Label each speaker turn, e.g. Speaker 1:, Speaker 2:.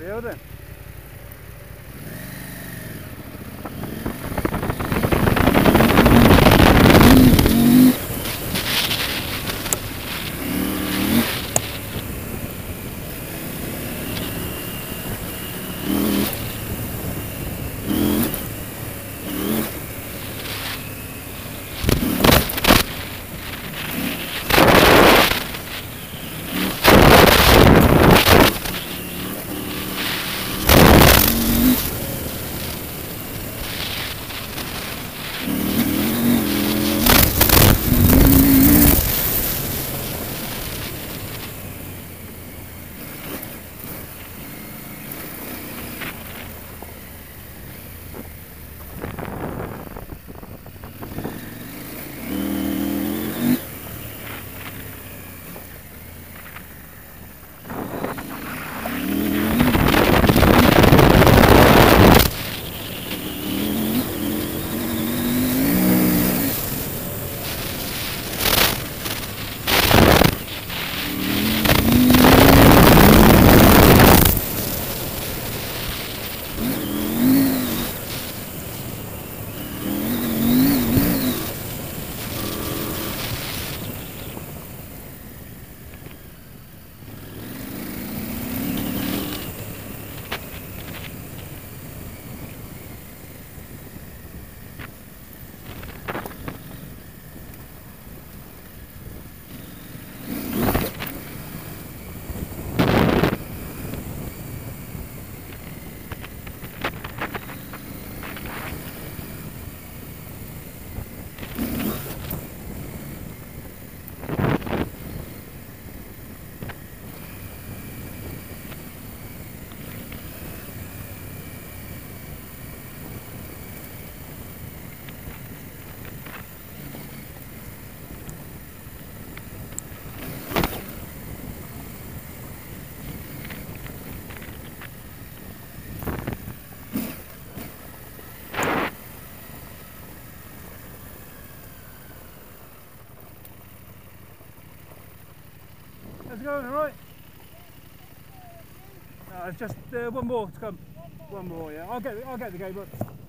Speaker 1: Valeu, Dan. How's going, alright? Uh, just uh, one more to come. One more, yeah. I'll get, I'll get the game up.